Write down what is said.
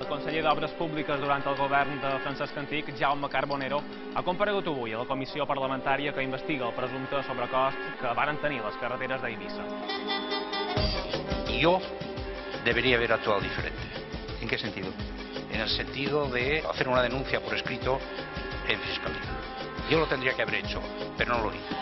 El conseller d'Obres Públiques durant el govern de Francesc Antic, Jaume Carbonero, ha comparegut avui a la comissió parlamentària que investiga el presumpte sobrecost que varen tenir les carreteres d'Eivissa. Yo debería haber actuado diferente. ¿En qué sentido? En el sentido de hacer una denuncia por escrito en fiscalía. Yo lo tendría que haber hecho, pero no lo hice.